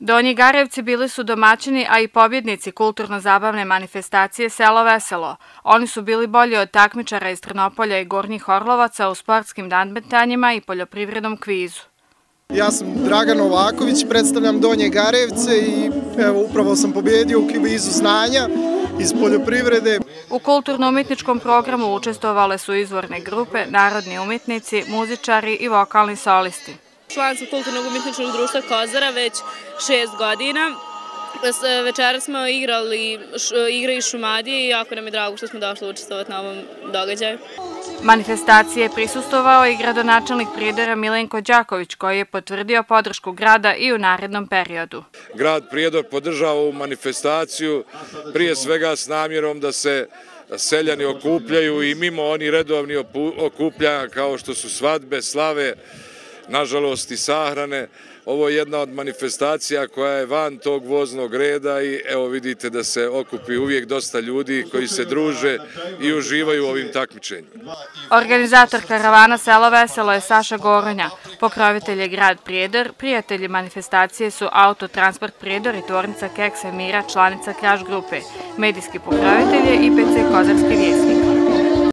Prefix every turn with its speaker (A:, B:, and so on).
A: Donji Garevci bili su domaćini, a i pobjednici kulturno-zabavne manifestacije Selo Veselo. Oni su bili bolji od takmičara iz Trnopolja i Gornjih Orlovaca u sportskim danbetanjima i poljoprivrednom kvizu.
B: Ja sam Dragan Novaković, predstavljam Donje Garevce i evo upravo sam pobjedio u kvizu znanja iz poljoprivrede.
A: U kulturno-umjetničkom programu učestovale su izvorne grupe, narodni umjetnici, muzičari i vokalni solisti.
C: Član sam kulturnog umjetničnog društva Kozara već šest godina. Večera smo igrali igre iz Šumadije i jako nam je drago što smo došli učestovati na ovom događaju.
A: Manifestacije je prisustovao i gradonačelnik Prijedora Milenko Đaković koji je potvrdio podršku grada i u narednom periodu.
D: Grad Prijedor podržava ovu manifestaciju prije svega s namjerom da se seljani okupljaju i mimo oni redovni okupljanja kao što su svadbe, slave, nažalost i sahrane. Ovo je jedna od manifestacija koja je van tog voznog reda i evo vidite da se okupi uvijek dosta ljudi koji se druže i uživaju u ovim takmičenjima.
A: Organizator karavana Selo Veselo je Saša Goronja. Pokrovitelj je grad Prijedor. Prijatelji manifestacije su Autotransport Prijedor i Tvornica Keksa Mira, članica Kraš grupe. Medijski pokrovitelj je IPC